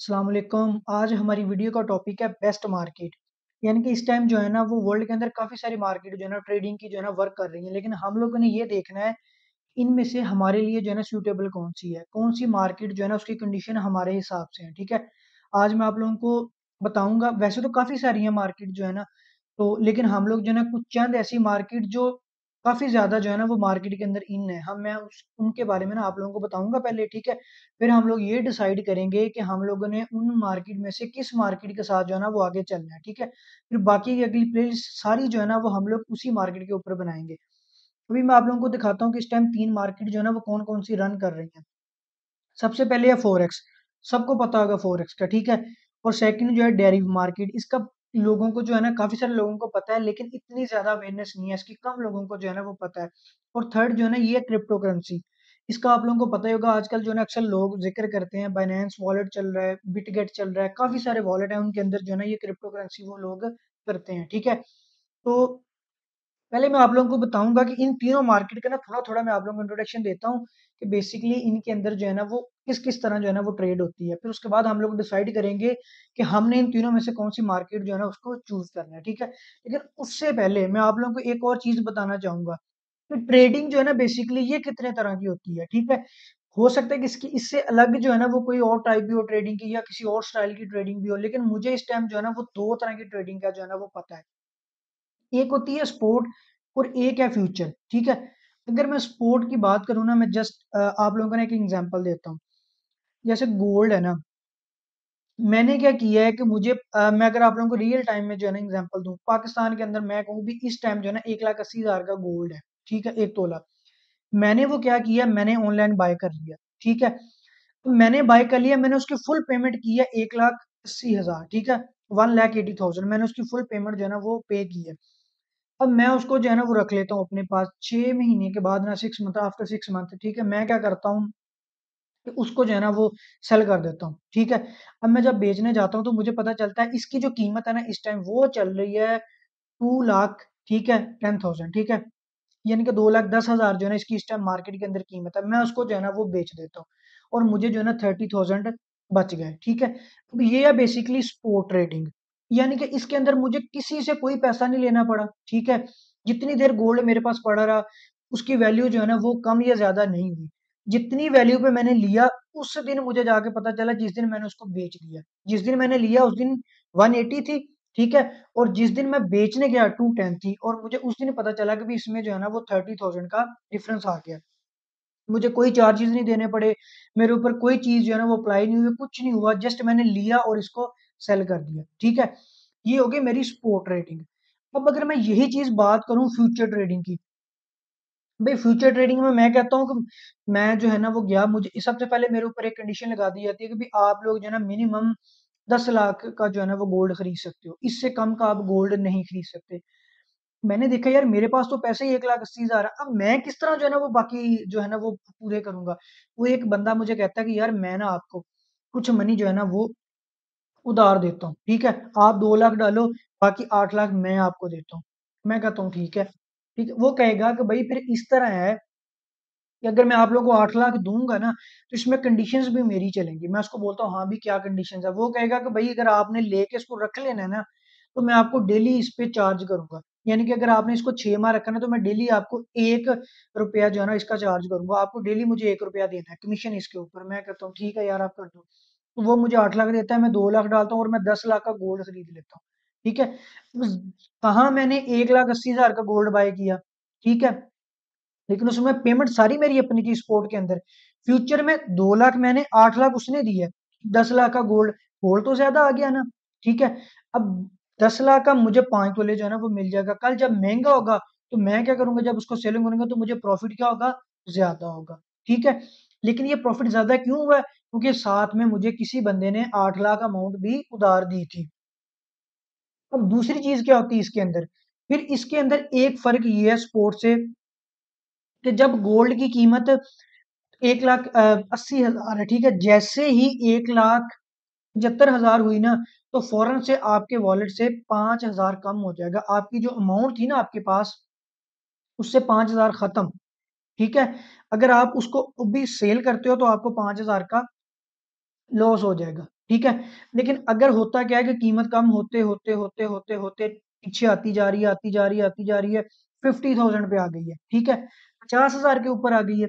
वालेकुम। आज हमारी वीडियो का टॉपिक है बेस्ट मार्केट यानी कि इस टाइम जो है ना, वो वर्ल्ड के अंदर काफ़ी सारी मार्केट जो है ना ट्रेडिंग की जो है ना वर्क कर रही है। लेकिन हम लोगों ने ये देखना है, इनमें से हमारे लिए जो है ना सूटेबल कौन सी है? कौन सी मार्केट जो है ना, उसकी कंडीशन हमारे हिसाब से है, ठीक है? आज मैं आप लोगों को बताऊँगा। वैसे तो काफ़ी सारी है मार्केट जो है ना तो लेकिन हम लोग जो है ना, कुछ चंद ऐसी मार्केट जो काफ़ी ज़्यादा जो है ना वो मार्केट के अंदर इन है। हम, मैं उस, उनके बारे में ना आप लोगों को बताऊँगा पहले, ठीक है? फिर हम लोग ये डिसाइड करेंगे कि हम लोगों ने उन मार्केट में से किस मार्केट के साथ जो है ना वो आगे चलना है, ठीक है? फिर बाकी की अगली प्लेलिस्ट सारी जो है ना वो हम लोग उसी मार्केट के ऊपर बनाएँगे। अभी मैं आप लोगों को दिखाता हूँ कि इस टाइम तीन मार्केट जो है ना वो कौन कौन सी रन कर रही है। सबसे पहले है फोरेक्स सबको पता होगा फोरेक्स का, ठीक है? और सेकंड जो है डेरिव मार्केट इसका लोगों को जो है ना, काफ़ी सारे लोगों को पता है, लेकिन इतनी ज़्यादा अवेयरनेस नहीं है इसकी, कम लोगों को जो है ना वो पता है। और थर्ड जो है ना, ये क्रिप्टो करेंसी इसका आप लोगों को पता ही होगा, आजकल जो है ना, अक्सर लोग ज़िक्र करते हैं बाइनेंस वॉलेट चल रहा है बिटगेट चल रहा है, काफ़ी सारे वॉलेट है, उनके अंदर जो है ना, ये क्रिप्टो करेंसी वो लोग करते हैं, ठीक है? तो पहले मैं आप लोगों को बताऊँगा कि इन तीनों मार्केट का ना, थोड़ा-थोड़ा मैं आप लोगों को इंट्रोडक्शन देता हूँ। कि बेसिकली इनके अंदर जो है ना वो किस-किस तरह जो है ना वो ट्रेड होती है। फिर उसके बाद हम लोग डिसाइड करेंगे कि हमने इन तीनों में से कौन-सी मार्केट जो है ना उसको चूज़ करना है, ठीक है? लेकिन उससे पहले मैं आप लोगों को एक और चीज़ बताना चाहूँगा कि ट्रेडिंग जो है ना बेसिकली ये कितने तरह की होती है, ठीक है? हो सकता है कि इसकी इससे अलग जो है ना वो कोई और टाइप भी हो ट्रेडिंग की या किसी और स्टाइल की ट्रेडिंग भी हो, लेकिन मुझे इस टाइम जो है ना वो दो तरह की ट्रेडिंग का जो है ना वो पता है। एक होती है स्पोर्ट और एक है फ्यूचर, ठीक है? अगर मैं स्पोर्ट की बात करूँ ना मैं जस्ट आप लोगों को ना एक एग्ज़ाम्पल देता हूँ। जैसे गोल्ड है ना, मैंने क्या किया है कि मुझे अ, मैं अगर आप लोगों को रियल टाइम में जो है ना एग्ज़ाम्पल दूँ, पाकिस्तान के अंदर मैं कहूँ भी इस टाइम जो है ना 1,80,000 का गोल्ड है, ठीक है? 1 तोला। मैंने वो क्या किया मैंने ऑनलाइन बाय कर लिया, ठीक है? तो मैंने बाय कर लिया, मैंने उसकी फुल पेमेंट की है 1,80,000 ठीक है? 1,80,000 मैंने उसकी फुल पेमेंट जो है ना वो पे की है। अब मैं उसको जो है ना वो रख लेता हूँ अपने पास 6 महीने के बाद ना 6 मंथ आफ्टर 6 मंथ ठीक है, मैं क्या करता हूँ उसको जो है ना वो सेल कर देता हूँ, ठीक है। अब मैं जब बेचने जाता हूँ तो मुझे पता चलता है इसकी जो कीमत है ना इस टाइम वो चल रही है टू लाख ठीक है, 10,000 ठीक है। यानी कि 2,10,000 जो है ना इसकी इस टाइम मार्केट के अंदर कीमत है, मैं उसको जो है ना वो बेच देता हूँ और मुझे जो है ना 30,000 बच गए, ठीक है। अब ये है बेसिकली स्पोर्ट ट्रेडिंग यानी कि इसके अंदर मुझे किसी से कोई पैसा नहीं लेना पड़ा, ठीक है। जितनी देर गोल्ड मेरे पास पड़ा रहा, उसकी वैल्यू जो है ना वो कम या ज़्यादा नहीं हुई। जितनी वैल्यू पे मैंने लिया, उस दिन मुझे जाके पता चला जिस दिन मैंने उसको बेच दिया। जिस दिन मैंने लिया उस दिन 180 थी, ठीक है? और जिस दिन मैं बेचने गया 210 थी और मुझे उस दिन पता चला कि भई इसमें जो है ना वो 30,000 का डिफरेंस आ गया। मुझे कोई चार्जेस नहीं देने पड़े, मेरे ऊपर कोई चीज़ जो है ना वो अप्लाई नहीं हुई, कुछ नहीं हुआ, जस्ट मैंने लिया और इसको सेल कर दिया, ठीक है? ये हो गई मेरी स्पॉट ट्रेडिंग। अब अगर मैं यही चीज़ बात करूँ फ्यूचर ट्रेडिंग की, भई फ्यूचर ट्रेडिंग में मैं कहता हूँ कि मैं जो है ना वो गया मुझे सबसे पहले मेरे ऊपर एक कंडीशन लगा दी जाती है कि भई आप लोग जो है ना मिनिमम 10 लाख का जो है ना वो गोल्ड खरीद सकते हो, इससे कम का आप गोल्ड नहीं खरीद सकते। मैंने देखा यार मेरे पास तो पैसे ही 1,80,000 है, अब मैं किस तरह जो है ना वो बाकी जो है ना वो पूरे करूँगा वो एक बंदा मुझे कहता है कि यार मैं ना आपको कुछ मनी जो है ना वो उधार देता हूँ, ठीक है? आप दो लाख डालो, बाकी आठ लाख मैं आपको देता हूँ। मैं कहता हूँ ठीक है, ठीक है? वो कहेगा कि भाई फिर इस तरह है कि अगर मैं आप लोगों को आठ लाख दूँगा ना, तो इसमें कंडीशंस भी मेरी चलेंगी। मैं उसको बोलता हूँ हाँ भी क्या कंडीशंस है? वो कहेगा कि भाई अगर आपने लेके इसको रख लेना है ना, तो मैं आपको डेली इस पे चार्ज करूँगा यानी कि अगर आपने इसको छह माह रखा ना, तो मैं डेली आपको एक रुपया जो है ना इसका चार्ज करूँगा आपको डेली मुझे एक रुपया देना है कमीशन इसके ऊपर। मैं कहता हूँ ठीक है यार आप कर दो। वो मुझे आठ लाख देता है, मैं दो लाख डालता हूँ और मैं 10 लाख का गोल्ड खरीद लेता हूँ। ठीक है? कहा मैंने एक लाख अस्सी हज़ार का गोल्ड बाय किया, ठीक है? लेकिन उसमें पेमेंट सारी मेरी अपनी थी स्पॉट के अंदर। फ्यूचर में दो लाख मैंने आठ लाख उसने दी है दस लाख का गोल्ड, गोल्ड तो ज़्यादा आ गया ना, ठीक है? अब 10 लाख का मुझे पाँच तोले जो है ना वो मिल जाएगा। कल जब महँगा होगा तो मैं क्या करूँगा जब उसको सेलिंग करूँगा तो मुझे प्रॉफ़िट क्या होगा? ज़्यादा होगा, ठीक है? लेकिन ये प्रॉफ़िट ज़्यादा क्यों हुआ? क्योंकि साथ में मुझे किसी बंदे ने आठ लाख अमाउंट भी उधार दी थी। अब दूसरी चीज़ क्या होती है इसके अंदर? फिर इसके अंदर एक फ़र्क ये है स्पॉट से कि जब गोल्ड की कीमत एक लाख अस्सी हज़ार है, ठीक है? जैसे ही एक लाख 75,000 हुई ना, तो फ़ौरन से आपके वॉलेट से 5,000 कम हो जाएगा। आपकी जो अमाउंट थी ना आपके पास, उससे 5,000 खत्म, ठीक है? अगर आप उसको अभी सेल करते हो तो आपको 5,000 का लॉस हो जाएगा, ठीक है? लेकिन अगर होता क्या है कि कीमत कम होते, होते, होते, होते, होते पीछे आती जा रही है, आती जा रही है, आती जा रही है, 50,000 पे आ गई है, ठीक है? 50,000 के ऊपर आ गई है।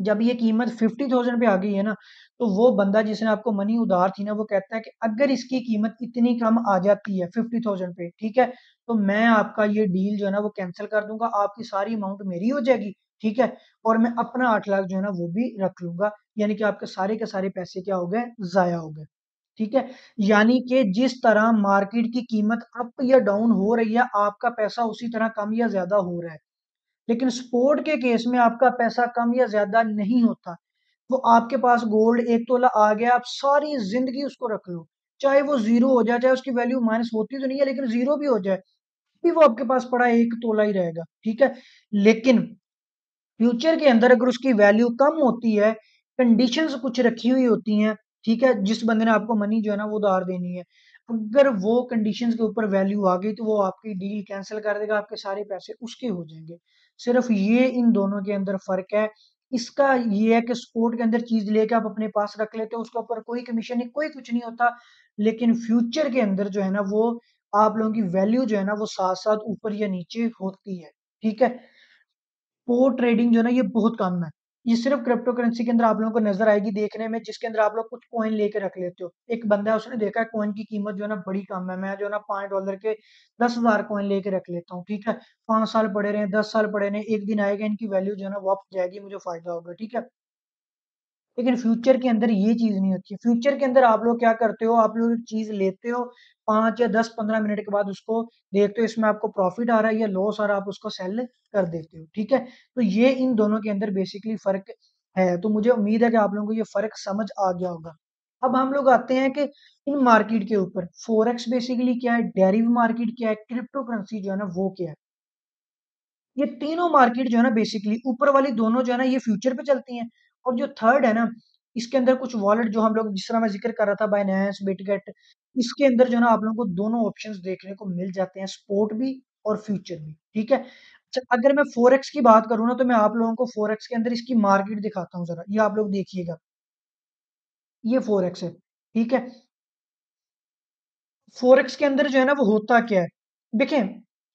जब ये कीमत 50,000 पे आ गई है ना, तो वो बंदा जिसने आपको मनी उधार थी ना, वो कहता है कि अगर इसकी कीमत इतनी कम आ जाती है 50,000 पे, ठीक है? तो मैं आपका ये डील जो है ना वो कैंसिल कर दूँगा आपकी सारी अमाउंट मेरी हो जाएगी, ठीक है? और मैं अपना आठ लाख जो है ना वो भी रख लूँगा, यानी कि आपके सारे के सारे पैसे क्या हो गए, ज़ाया हो गए, ठीक है? यानी कि जिस तरह मार्केट की कीमत अप या डाउन हो रही है, आपका पैसा उसी तरह कम या ज़्यादा हो रहा है। लेकिन स्पोर्ट के केस में आपका पैसा कम या ज़्यादा नहीं होता। वो आपके पास गोल्ड एक तोला आ गया, आप सारी ज़िंदगी उसको रख लो। चाहे वो ज़ीरो हो जाए, चाहे उसकी वैल्यू माइनस होती तो नहीं है, लेकिन ज़ीरो भी हो जाए, भी वो आपके पास पड़ा एक तोला ही रहेगा, ठीक है? लेकिन फ्यूचर के अंदर अगर उसकी वैल्यू कम होती है, कंडीशंस कुछ रखी हुई होती हैं, ठीक है? जिस बंदे ने आपको मनी जो है ना वो उधार देनी है। अगर वो कंडीशंस के ऊपर वैल्यू आ गई, तो वो आपकी डील कैंसिल कर देगा, आपके सारे पैसे उसके हो जाएँगे सिर्फ़ ये इन दोनों के अंदर फ़र्क है। इसका ये है कि स्पोर्ट के अंदर चीज़ लेके आप अपने पास रख लेते हो, उसके ऊपर कोई कमीशन नहीं, कोई कुछ नहीं होता। लेकिन फ्यूचर के अंदर जो है ना वो आप लोगों की वैल्यू जो है ना वो साथ-साथ ऊपर या नीचे होती है, ठीक है? स्पोर्ट ट्रेडिंग जो है ना ये बहुत कम है। ये सिर्फ़ क्रिप्टो करेंसी के अंदर आप लोगों को नज़र आएगी देखने में जिसके अंदर आप लोग कुछ कॉइन लेके रख लेते हो। एक बंदा है उसने देखा है कॉइन की कीमत जो है ना बड़ी कम है, मैं जो है ना पाँच डॉलर के 10,000 कॉइन लेके रख लेता हूँ, ठीक है? पाँच साल पड़े रहे दस साल पड़े रहे एक दिन आएगा इनकी वैल्यू जो है ना वापस जाएगी, मुझे फ़ायदा होगा, ठीक है? लेकिन फ्यूचर के अंदर ये चीज़ नहीं होती। फ्यूचर के अंदर आप लोग क्या करते हो, आप लोग चीज़ लेते हो, 5 या 10-15 मिनट के बाद उसको देखते हो इसमें आपको प्रॉफ़िट आ रहा है या लॉस आ रहा है, आप उसको सेल कर देते हो, ठीक है? तो ये इन दोनों के अंदर बेसिकली फ़र्क है, तो मुझे उम्मीद है कि आप लोगों को ये फ़र्क समझ आ गया होगा। अब हम लोग आते हैं कि इन मार्केट के ऊपर, फ़ॉरेक्स बेसिकली क्या है, डेरिव मार्केट क्या है, क्रिप्टो करेंसी जो है ना वो क्या है? ये तीनों मार्केट जो है ना बेसिकली ऊपर वाली दोनों जो है ना ये फ्यूचर पे चलती हैं और जो थर्ड है ना इसके अंदर कुछ वॉलेट जो हम लोग जिस तरह मैं ज़िक्र कर रहा था बाइनेंस, बिटगेट इसके अंदर जो ना आप लोगों को दोनों ऑप्शंस देखने को मिल जाते हैं, स्पोर्ट भी और फ्यूचर भी, ठीक है? अच्छा अगर मैं फ़ॉरेक्स की बात करूँ ना तो मैं आप लोगों को फ़ॉरेक्स के अंदर इसकी मार्केट दिखाता हूँ ज़रा, ये आप लोग देखिएगा। ये फ़ॉरेक्स है, ठीक है? फ़ॉरेक्स के अंदर जो है ना वो होता क्या है? देखें,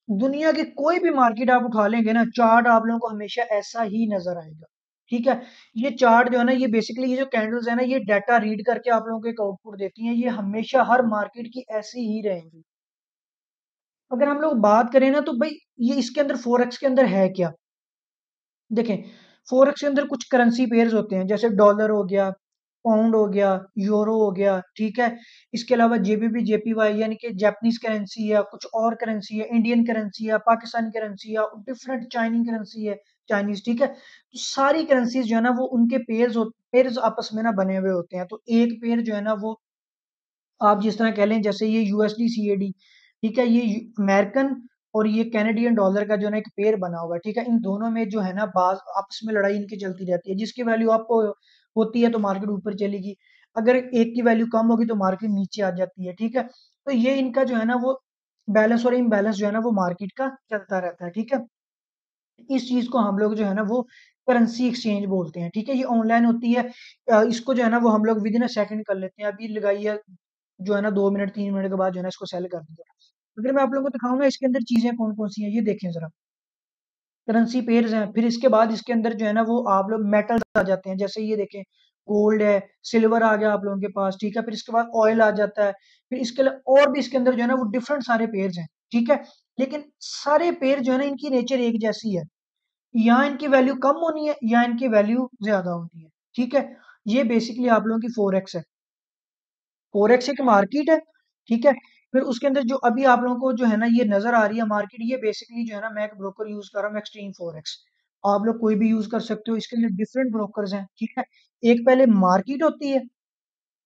दुनिया की कोई भी मार्केट आप उठा लेंगे ना, चार्ट आप लोगों को हमेशा ऐसा ही नज़र आएगा, ठीक है? ये चार्ट जो है ना, ये बेसिकली ये जो कैंडल्स है ना, ये डाटा रीड करके आप लोगों को एक आउटपुट देती हैं, ये हमेशा हर मार्केट की ऐसी ही रहेंगी। अगर हम लोग बात करें ना, तो भाई ये इसके अंदर फ़ॉरेक्स के अंदर है क्या? देखें, फ़ॉरेक्स के अंदर कुछ करेंसी पेयर्स होते हैं, जैसे डॉलर हो गया, पाउंड हो गया, यूरो हो गया, ठीक है? इसके अलावा जेबीपी, जेपीवाई यानी कि जापानीज़ करेंसी या कुछ और करेंसी है, इंडियन करेंसी है, पाकिस्तानी करेंसी या डिफरेंट चाइनीज़ करेंसी है, चाइनीज़, ठीक है? तो सारी करेंसीज़ जो है ना, वो उनके पेयर्स पेयर्स आपस में ना बने हुए होते हैं। तो एक पेयर जो है ना, वो आप जिस तरह कह लें जैसे ये यूएसडी सीएडी, ठीक है? ये अमेरिकन और ये कैनेडियन डॉलर का जो है ना एक पेयर बना हुआ है, ठीक है? इन दोनों में जो है ना बाज़ आपस में लड़ाई इनकी चलती रहती है, जिसकी वैल्यू आपको होती है तो मार्केट ऊपर चलेगी, अगर एक की वैल्यू कम होगी तो मार्केट नीचे आ जाती है, ठीक है? तो ये इनका जो है ना वो बैलेंस और इम्बैलेंस जो है ना वो मार्केट का चलता रहता है, ठीक है? इस चीज़ को हम लोग जो है ना वो करेंसी एक्सचेंज बोलते हैं, ठीक है? ये ऑनलाइन होती है इसको जो है ना वो हम लोग विदिन अ सेकंड कर लेते हैं, अभी लगाइए जो है ना दो मिनट तीन मिनट के बाद जो है ना इसको सेल कर दीजिए। अगर मैं आप लोगों को दिखाऊँगा इसके अंदर चीज़ें कौन-कौन सी हैं, ये देखें ज़रा। करेंसी पेयर्स हैं, फिर इसके बाद इसके अंदर जो है ना वो आप लोग मेटल आ जाते हैं, जैसे ये देखें गोल्ड है, सिल्वर आ गया आप लोगों के पास, ठीक है? फिर इसके बाद ऑयल आ जाता है, फिर इसके और भी इसके अंदर जो है ना वो डिफरेंट सारे पेयर्स हैं, ठीक है? लेकिन सारे पेड़ जो है ना इनकी नेचर एक जैसी है, या इनकी वैल्यू कम होनी है या इनकी वैल्यू ज़्यादा होनी है, ठीक है? ये बेसिकली आप लोगों की फ़ॉरेक्स है। फ़ॉरेक्स एक मार्केट है, ठीक है? फिर उसके अंदर जो अभी आप लोगों को जो है ना ये नज़र आ रही है मार्केट ये बेसिकली जो है ना मैं एक ब्रोकर यूज़ कर रहा हूँ एक्सट्रीम फ़ॉरेक्स। आप लोग कोई भी यूज़ कर सकते हो, इसके अंदर डिफरेंट ब्रोकर हैं, ठीक है? एक पहले मार्केट होती है,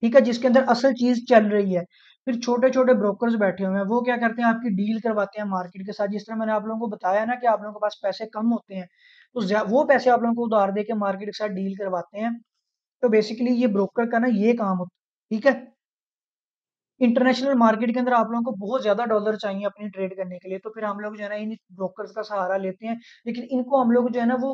ठीक है? जिसके अंदर असल चीज़ चल रही है। फिर छोटे-छोटे ब्रोकर्स बैठे हुए हैं, वो क्या करते हैं आपकी डील करवाते हैं मार्केट के साथ, जिस तरह मैंने आप लोगों को बताया ना कि आप लोगों के पास पैसे कम होते हैं, तो वो पैसे आप लोगों को उधार दे के मार्केट के साथ डील करवाते हैं। तो बेसिकली ये ब्रोकर का ना ये काम होता है, ठीक है? इंटरनेशनल मार्केट के अंदर आप लोगों को बहुत ज़्यादा डॉलर चाहिए अपनी ट्रेड करने के लिए, तो फिर हम लोग जो है ना इन ब्रोकर्स का सहारा लेते हैं। लेकिन इनको हम लोग जो है ना वो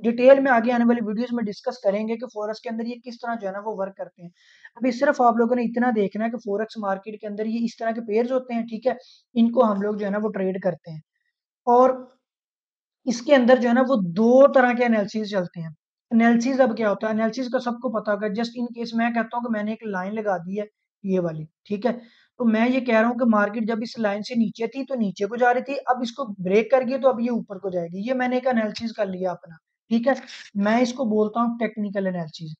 डिटेल में आगे आने वाली वीडियोस में डिस्कस करेंगे कि फॉरेक्स के अंदर ये किस तरह जो है ना वो वर्क करते हैं। अभी सिर्फ़ आप लोगों ने इतना देखना है कि फॉरेक्स मार्केट के अंदर ये इस तरह के पेयर्स होते हैं, ठीक है? इनको हम लोग जो है ना वो ट्रेड करते हैं। और इसके अंदर जो है ना वो दो तरह के एनालिसिस चलते हैं। एनालिसिस अब क्या होता है? एनालिसिस का सबको पता होगा जस्ट इन केस मैं कहता हूँ कि मैंने एक लाइन लगा दी है, ये वाली, ठीक है? तो मैं ये कह रहा हूँ कि मार्केट जब इस लाइन से नीचे थी तो नीचे को जा रही थी, अब इसको ब्रेक कर गई तो अब ये ऊपर को जाएगी। ये मैंने एक एनालिसिस कर लिया अपना। ठीक है? मैं इसको बोलता हूँ टेक्निकल एनालिसिस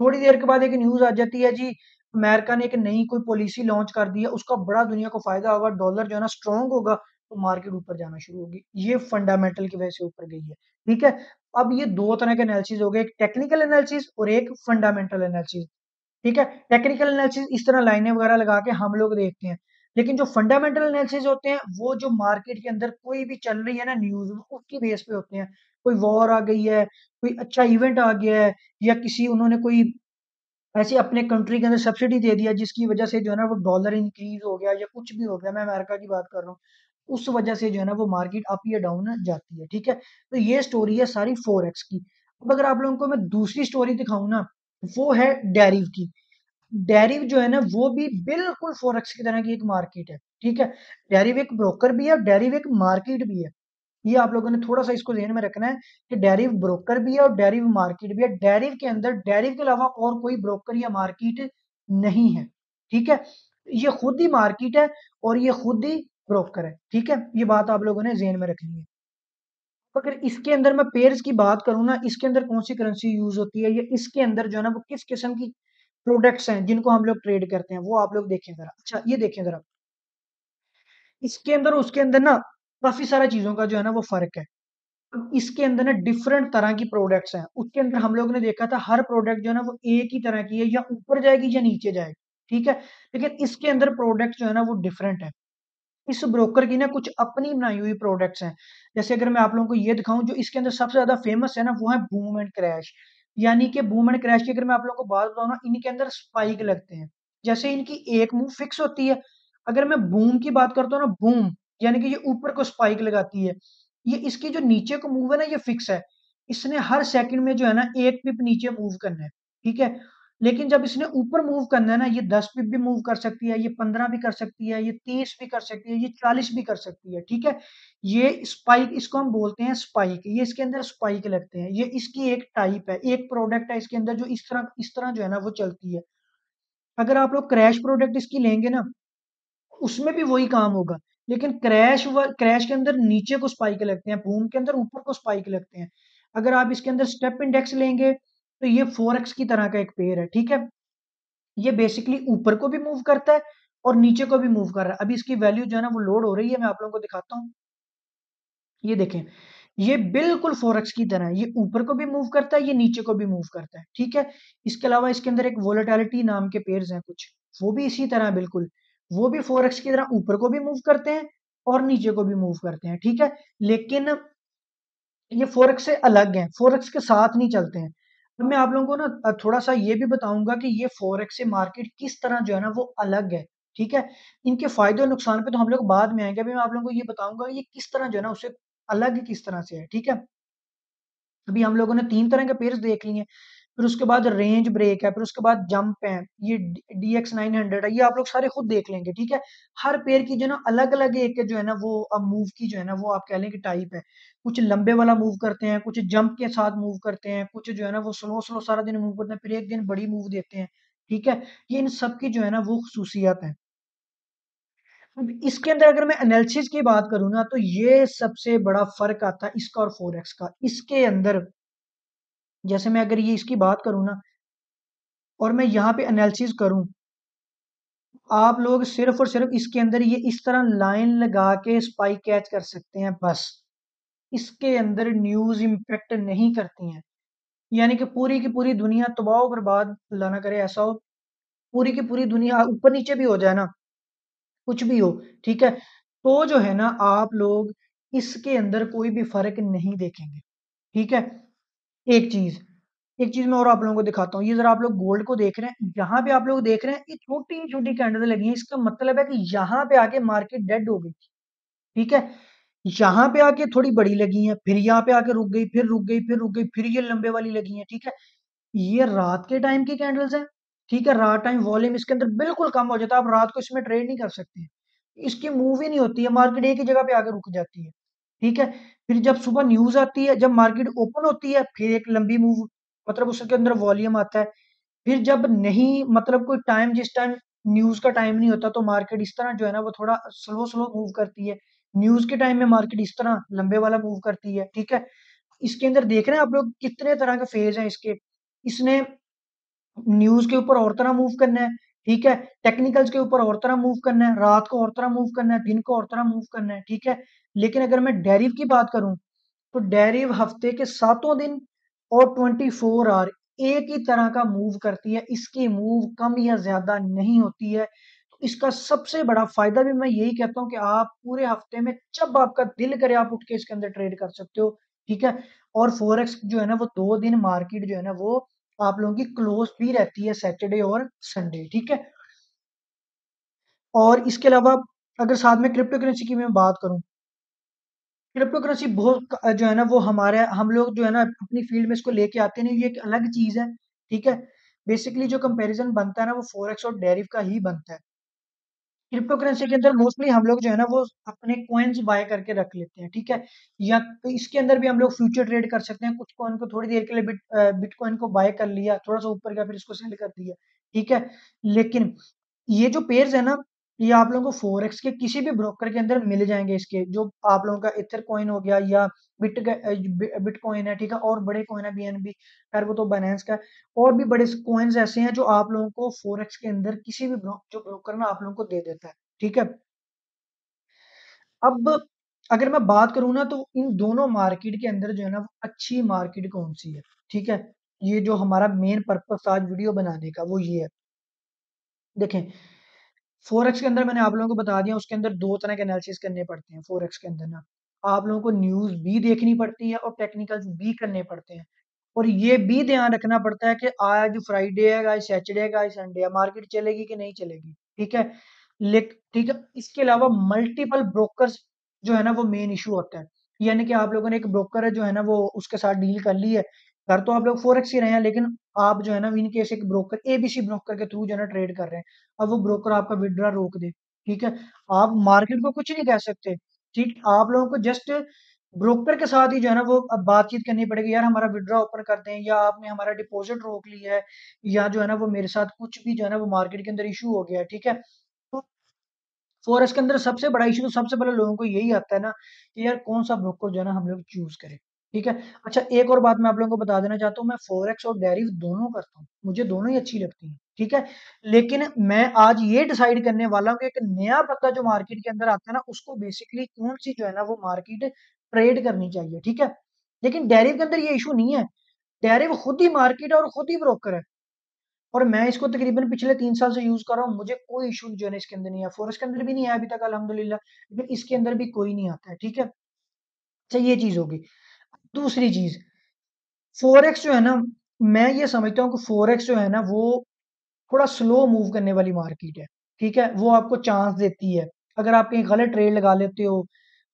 थोड़ी देर के बाद एक न्यूज़ आ जाती है जी, अमेरिका ने एक नई कोई पॉलिसी लॉन्च कर दी है, उसका बड़ा दुनिया को फ़ायदा होगा डॉलर जो है ना स्ट्रॉन्ग होगा तो मार्केट ऊपर जाना शुरू होगी। ये फंडामेंटल की वजह से ऊपर गई है। ठीक है? अब ये दो तरह के एनालिसिस हो गए, एक टेक्निकल एनालिसिस और एक फंडामेंटल एनालिसिस ठीक है? टेक्निकल एनालिसिस इस तरह लाइनें वगैरह लगा के हम लोग देखते हैं। लेकिन जो फंडामेंटल एनालिसिस होते हैं, वो जो मार्केट के अंदर कोई भी चल रही है ना न्यूज़ उसकी बेस पे होते हैं। कोई वॉर आ गई है, कोई अच्छा इवेंट आ गया है, या किसी उन्होंने कोई ऐसे अपने कंट्री के अंदर सब्सिडी दे दिया जिसकी वजह से जो है ना वो डॉलर इंक्रीज हो गया या कुछ भी हो गया, मैं अमेरिका की बात कर रहा हूँ, उस वजह से जो है ना वो मार्केट अप या डाउन जाती है, ठीक है? तो ये स्टोरी है सारी फोर एक्स की। अब अगर आप लोगों को मैं दूसरी स्टोरी दिखाऊँ ना, वो है डेरिव की। डेरिव जो है ना वो भी बिल्कुल फोर एक्स की तरह की एक मार्केट है, ठीक है? डेरिव एक ब्रोकर भी है डेरिव एक मार्केट भी है। ये आप लोगों ने थोड़ा सा इसको ध्यान में रखना है कि डेरिव ब्रोकर भी है और डेरिव मार्केट भी है। डेरिव के अंदर डेरिव के अलावा और कोई ब्रोकर या मार्केट नहीं है, ठीक है? ये खुद ही मार्केट है और ये खुद ही ब्रोकर है, ठीक है? ये बात आप लोगों ने जेन में रखनी है। अगर इसके अंदर मैं पेयर्स की बात करूँ ना, इसके अंदर कौन सी करेंसी यूज़ होती है या इसके अंदर जो है ना, वो किस किस्म की प्रोडक्ट्स हैं जिनको हम लोग ट्रेड करते हैं, वो आप लोग देखें जरा। अच्छा ये देखें जरा। इसके अंदर उसके अंदर ना काफ़ी सारा चीज़ों का जो है ना वो फ़र्क है। इसके अंदर ना डिफरेंट तरह की प्रोडक्ट्स हैं। उसके अंदर हम लोग ने देखा था हर प्रोडक्ट जो है ना वो एक ही तरह की है, या ऊपर जाएगी या नीचे जाएगी, ठीक है? लेकिन इसके अंदर प्रोडक्ट जो है ना वो डिफरेंट है। इस ब्रोकर की ना कुछ अपनी बनाई हुई प्रोडक्ट्स हैं। जैसे अगर मैं आप लोगों को ये दिखाऊँ, जो इसके अंदर सबसे ज़्यादा फ़ेमस है ना, वो है बूम एंड क्रैश यानी कि बूम एंड क्रैश की अगर मैं आप लोगों को बात बताऊँ ना, इनके अंदर स्पाइक लगते हैं। जैसे इनकी एक मूव फिक्स होती है। अगर मैं बूम की बात करता हूँ ना बूम यानी कि ये ऊपर को स्पाइक लगाती है। ये इसकी जो नीचे को मूव है ना, ये फिक्स है। इसने हर सेकंड में जो है ना, एक पिप नीचे मूव करना है, ठीक है? लेकिन जब इसने ऊपर मूव करना है ना, ये दस पिप भी मूव कर सकती है, ये पंद्रह भी कर सकती है, ये तीस भी कर सकती है, ये चालीस भी कर सकती है, ठीक है? ये स्पाइक इसको हम बोलते हैं स्पाइक ये इसके अंदर स्पाइक लगते हैं। ये इसकी एक टाइप है, एक प्रोडक्ट है इसके अंदर जो इस तरह इस तरह जो है ना, वो चलती है। अगर आप लोग क्रैश प्रोडक्ट इसकी लेंगे ना, उसमें भी वही काम होगा। लेकिन क्रैश क्रैश के अंदर नीचे को स्पाइक लगते हैं बूम के अंदर ऊपर को स्पाइक लगते हैं। अगर आप इसके अंदर स्टेप इंडेक्स लेंगे तो ये फोर की तरह का एक पेयर है, ठीक है? ये बेसिकली ऊपर को भी मूव करता है और नीचे को भी मूव कर रहा है। अभी इसकी वैल्यू जो है ना, वो लोड हो रही है, मैं आप लोगों को दिखाता हूँ। ये देखें, ये बिल्कुल फोरेक्स की तरह ये ऊपर को भी मूव करता है, ये नीचे को भी मूव करता है, ठीक है? इसके अलावा इसके अंदर एक वोलेटिलिटी नाम के पेयर्स हैं कुछ, वो भी इसी तरह बिल्कुल। वो भी फोर एक्स की तरह ऊपर को भी मूव करते हैं और नीचे को भी मूव करते हैं, ठीक है? लेकिन ये फोरेक्स से अलग है फोरेक्स के साथ नहीं चलते हैं। अब मैं आप लोगों को ना थोड़ा सा ये भी बताऊँगा कि ये फोरेक्स से मार्केट किस तरह जो है ना, वो अलग है, ठीक है? इनके फ़ायदे और नुकसान पे तो हम लोग बाद में आएँगे। अभी मैं आप लोगों को ये बताऊँगा ये किस तरह जो है ना उससे अलग किस तरह से है, ठीक है? अभी हम लोगों ने तीन तरह के पेयर्स देख लिए फिर उसके बाद रेंज ब्रेक है, फिर उसके बाद जंप है, ये डी एक्स नाइन हंड्रेड है, ये आप लोग सारे खुद देख लेंगे, ठीक है? हर पेयर की जो है ना अलग अलग एक जो है ना, वो अब मूव की जो है ना, वो आप कह लें कि टाइप है। कुछ लंबे वाला मूव करते हैं, कुछ जंप के साथ मूव करते हैं, कुछ जो है ना, वो स्लो स्लो सारा दिन मूव करते हैं, फिर एक दिन बड़ी मूव देते हैं, ठीक है? ये इन सब की जो है ना, वो खसूसियात है। अब इसके अंदर अगर मैं एनालिसिस की बात करूँ ना तो ये सबसे बड़ा फ़र्क आता है इसका और फोरेक्स का। इसके अंदर जैसे मैं अगर ये इसकी बात करूँ ना और मैं यहाँ पे एनालिसिस करूँ आप लोग सिर्फ़ और सिर्फ़ इसके अंदर ये इस तरह लाइन लगा के स्पाइक कैच कर सकते हैं बस इसके अंदर न्यूज़ इम्पैक्ट नहीं करती हैं यानी कि पूरी की पूरी दुनिया तबाह बर्बाद अल्लाह ना करे ऐसा हो पूरी की पूरी दुनिया ऊपर नीचे भी हो जाए ना कुछ भी हो, ठीक है? तो जो है ना आप लोग इसके अंदर कोई भी फ़र्क नहीं देखेंगे, ठीक है? एक चीज़, एक चीज़ मैं और आप लोगों को दिखाता हूँ, ये ज़रा आप लोग गोल्ड को देख रहे हैं, यहाँ पे आप लोग देख रहे हैं, ये छोटी-छोटी कैंडल लगी हैं, इसका मतलब है कि यहाँ पे आके मार्केट डेड हो गई ठीक है? यहाँ पे आके थोड़ी बड़ी लगी है फिर यहाँ पे आके रुक गई, फिर रुक गई, फिर रुक गई, फिर ये लंबे वाली लगी है। ठीक है? ये रात के टाइम की कैंडल्स है। ठीक है? रात टाइम वॉल्यूम इसके अंदर बिल्कुल कम हो जाता है, आप रात को इसमें ट्रेड नहीं कर सकते। इसकी मूव ही नहीं होती है, मार्केट एक ही जगह पे आके रुक जाती है, ठीक है? फिर जब सुबह न्यूज़ आती है, जब मार्केट ओपन होती है, फिर एक लंबी मूव मतलब उसके अंदर वॉल्यूम आता है। फिर जब नहीं मतलब कोई टाइम जिस टाइम न्यूज़ का टाइम नहीं होता, तो मार्केट इस तरह जो है ना वो थोड़ा स्लो-स्लो मूव करती है। न्यूज़ के टाइम में मार्केट इस तरह लंबे वाला मूव करती है, ठीक है? इसके अंदर देख रहे हैं आप लोग कितने तरह के फ़ेज़ हैं इसके। इसने न्यूज़ के ऊपर और तरह मूव करना है, ठीक है? टेक्निकल्स के ऊपर और तरह मूव करना है, रात को और तरह मूव करना है, दिन को और तरह मूव करना है, ठीक है? लेकिन अगर मैं डेरिव की बात करूँ तो डेरिव हफ़्ते के सातों दिन और 24 आवर एक ही तरह का मूव करती है, इसकी मूव कम या ज़्यादा नहीं होती है। तो इसका सबसे बड़ा फ़ायदा भी मैं यही कहता हूँ कि आप पूरे हफ़्ते में जब आपका दिल करे आप उठ के इसके अंदर ट्रेड कर सकते हो, ठीक है? और फ़ॉरेक्स जो है ना वो दो दिन मार्केट जो है ना वो आप लोगों की क्लोज़ भी रहती है सैटरडे और संडे, ठीक है? और इसके अलावा अगर साथ में क्रिप्टो करेंसी की मैं बात करूँ क्रिप्टो करेंसी बहुत जो है ना वो हमारे हम लोग जो है ना अपनी फ़ील्ड में इसको लेके आते नहीं, ये एक अलग चीज़ है, ठीक है? बेसिकली जो कंपैरिज़न बनता है ना वो फ़ॉरेक्स और डेरिव का ही बनता है। क्रिप्टो करेंसी के अंदर मोस्टली हम लोग जो है ना वो अपने कॉइन्स बाय करके रख लेते हैं, ठीक है? या इसके अंदर भी हम लोग फ्यूचर ट्रेड कर सकते हैं, कुछ कॉइन को थोड़ी देर के लिए बिट बिटकॉइन को बाय कर लिया, थोड़ा-सा ऊपर गया फिर इसको सेल कर दिया, ठीक है? लेकिन ये जो पेयर्स है ना, ये आप लोगों को फ़ॉरेक्स के किसी भी ब्रोकर के अंदर मिल जाएँगे इसके, जो आप लोगों का ईथर कॉइन हो गया या बिट बिटकॉइन है, ठीक है? और बड़े कॉइन है बीएनबी, खैर वो तो बाइनेंस का और भी बड़े कॉइन्स ऐसे हैं जो आप लोगों को फ़ॉरेक्स के अंदर किसी भी ब्रो जो ब्रोकर ना आप लोगों को दे देता है, ठीक है? अब अगर मैं बात करूँ ना तो इन दोनों मार्केट के अंदर जो है ना अच्छी मार्केट कौन-सी है, ठीक है? ये जो हमारा मेन पर्पस आज वीडियो बनाने का वो ये है। देखें, फ़ॉरेक्स के अंदर मैंने आप लोगों को बता दिया उसके अंदर 2 तरह के एनालिसिस करने पड़ते हैं फ़ॉरेक्स के अंदर ना। आप लोगों को न्यूज़ भी देखनी पड़ती है और टेक्निकल्स भी करने पड़ते हैं। और ये भी ध्यान रखना पड़ता है कि आज फ्राइडे है, आज सैटरडे है, आज संडे है, मार्केट चलेगी कि नहीं चलेगी, ठीक है? लेक ठीक है, इसके अलावा मल्टीपल ब्रोकर्स जो है ना वो मेन इशू होता है। यानी कि आप लोगों ने एक ब्रोकर है जो है ना वो उसके साथ डील कर ली है। कर तो आप लोग फ़ॉरेक्स ही रहे हैं लेकिन आप जो है ना इन केस एक ब्रोकर एबीसी ब्रोकर के थ्रू जो है ना ट्रेड कर रहे हैं। अब वो ब्रोकर आपका विथड्रॉ रोक दे, ठीक है? आप मार्केट को कुछ नहीं कह सकते, ठीक? आप लोगों को जस्ट ब्रोकर के साथ ही जो है ना वो अब बातचीत करनी पड़ेगी, यार हमारा विथड्रॉ ओपन कर दें या आपने हमारा डिपॉज़िट रोक लिया है या जो है ना वो मेरे साथ कुछ भी जो है ना वो मार्केट के अंदर इशू हो गया है, ठीक है? तो फ़ॉरेक्स के अंदर सबसे बड़ा इशू तो सबसे पहले लोगों को यही आता है ना कि यार कौन-सा ब्रोकर जो है ना हम लोग चूज़ करें, ठीक है? अच्छा एक और बात मैं आप लोगों को बता देना चाहता हूँ, मैं फ़ॉरेक्स और डेरिव दोनों करता हूँ, मुझे दोनों ही अच्छी लगती हैं, ठीक है? लेकिन मैं आज ये डिसाइड करने वाला हूँ कि एक नया पत्ता जो मार्केट के अंदर आता है ना, उसको बेसिकली कौन-सी जो है ना वो मार्केट ट्रेड करनी चाहिए, ठीक है? लेकिन डेरिव के अंदर ये इशू नहीं है, डेरिव खुद ही मार्केट है और खुद ही ब्रोकर है। और मैं इसको तकरीबन पिछले तीन साल से यूज़ कर रहा हूँ, मुझे कोई इशू जो है ना इसके अंदर नहीं है, फ़ॉरेक्स के अंदर भी नहीं आया अभी तक अल्हम्दुलिल्लाह, लेकिन इसके अंदर भी कोई नहीं आता है, ठीक है? अच्छा ये चीज़ होगी। दूसरी चीज़, फ़ॉरेक्स जो है ना, मैं ये समझता हूँ कि फ़ॉरेक्स जो है ना वो थोड़ा स्लो मूव करने वाली मार्केट है, ठीक है? वो आपको चांस देती है, अगर आप कहीं गलत ट्रेड लगा लेते हो,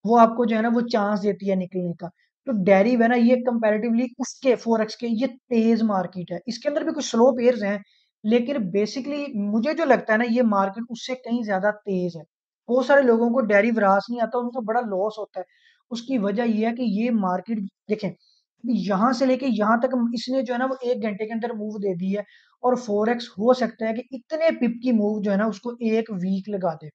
वो आपको जो है ना वो चांस देती है निकलने का। तो डेरिव है ना ये कंपेरेटिवली उसके फ़ॉरेक्स के ये तेज़ मार्केट है, इसके अंदर भी कुछ स्लो पेयर्स हैं, लेकिन बेसिकली मुझे जो लगता है ना ये मार्केट उससे कहीं ज़्यादा तेज़ है। बहुत सारे लोगों को डेरिव रास नहीं आता, उनको बड़ा लॉस होता है। उसकी वजह यह है कि ये मार्केट देखें, यहाँ से लेके यहाँ तक इसने जो है ना वो एक घंटे के अंदर मूव दे दी है और फ़ॉरेक्स हो सकता है कि इतने पिप की मूव जो है ना उसको 1 वीक लगा दे,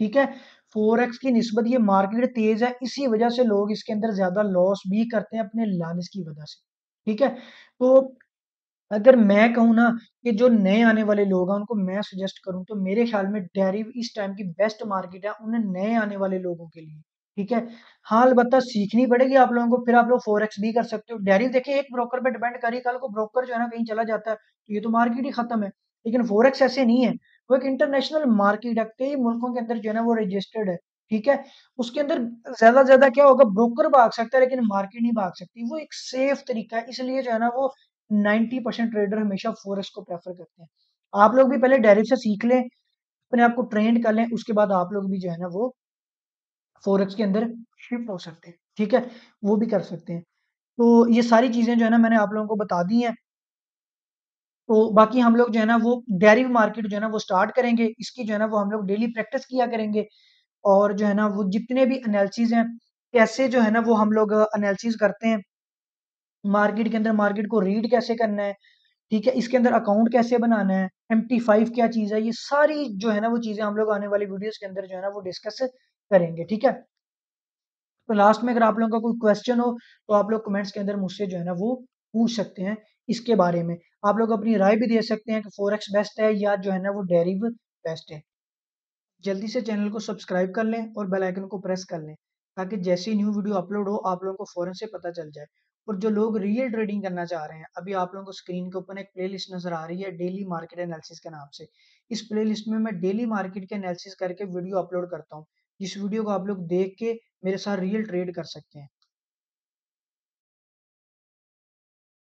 ठीक है? फ़ॉरेक्स की निस्बत ये मार्केट तेज़ है, इसी वजह से लोग इसके अंदर ज़्यादा लॉस भी करते हैं अपने लालच की वजह से, ठीक है? तो अगर मैं कहूँ ना कि जो नए आने वाले लोग हैं उनको मैं सजेस्ट करूँ तो मेरे ख़्याल में डेरिव इस टाइम की बेस्ट मार्केट है उन्हें नए आने वाले लोगों के लिए, ठीक है? हाँ, अलबत्ता सीखनी पड़ेगी आप लोगों को फिर आप लोग फ़ॉरेक्स भी कर सकते हो। डेरिव देखिए एक ब्रोकर पे डिपेंड कर रही है, कल को ब्रोकर जो है ना कहीं चला जाता है, तो ये तो मार्केट ही ख़त्म है। लेकिन फ़ॉरेक्स ऐसे नहीं है, वो एक इंटरनेशनल मार्केट है, कई मुल्कों के अंदर जो है ना वो रजिस्टर्ड है, ठीक है? उसके अंदर ज़्यादा ज़्यादा क्या होगा ब्रोकर भाग सकता है लेकिन मार्केट नहीं भाग सकती। वो एक सेफ़ तरीका है इसलिए जो है ना वो 90% ट्रेडर हमेशा फ़ॉरेक्स को प्रेफ़र करते हैं। आप लोग भी पहले डेरिव से सीख लें, अपने आप को ट्रेंड कर लें, उसके बाद आप लोग भी जो है ना वो फ़ॉरेक्स के अंदर शिफ्ट हो सकते हैं, ठीक है? वो भी कर सकते हैं। तो ये सारी चीज़ें जो है ना मैंने आप लोगों को बता दी हैं। तो बाकी हम लोग जो है ना वो डेरिव मार्केट जो है ना वो स्टार्ट करेंगे। इसकी जो है ना वो हम लोग डेली प्रैक्टिस किया करेंगे और जो है ना वो जितने भी एनालिसिस हैं, कैसे जो है ना वो हम लोग एनालिसिस करते हैं। मार्केट के अंदर मार्केट को रीड कैसे करना है, ठीक है? इसके अंदर अकाउंट कैसे बनाना है, एमटी5 क्या चीज़ है, ये सारी जो है ना वो चीज़ें हम लोग आने वाली वीडियोज़ के अंदर जो है ना वो डिस्कस करेंगे, ठीक है? तो लास्ट में अगर आप लोगों का कोई क्वेश्चन हो, तो आप लोग कमेंट्स के अंदर मुझसे जो है ना वो पूछ सकते हैं इसके बारे में। आप लोग अपनी राय भी दे सकते हैं कि फ़ॉरेक्स बेस्ट है या जो है ना वो डेरिव बेस्ट है। जल्दी से चैनल को सब्सक्राइब कर लें और बेल आइकन को प्रेस कर लें, ताकि जैसे ही न्यू वीडियो अपलोड हो, आप लोगों को फ़ौरन से पता चल जाए। और जो लोग रियल ट्रेडिंग करना चाह रहे हैं, अभी आप लोगों को स्क्रीन के ऊपर एक प्लेलिस्ट नज़र आ रही है, डेली मार्केट एनालिसिस के नाम से। इस प्लेलिस्ट में मैं डेली मार्केट के एनालिसिस करके वीडियो अपलोड करता हूँ। जिस वीडियो को आप लोग देख के मेरे साथ रियल ट्रेड कर सकते हैं।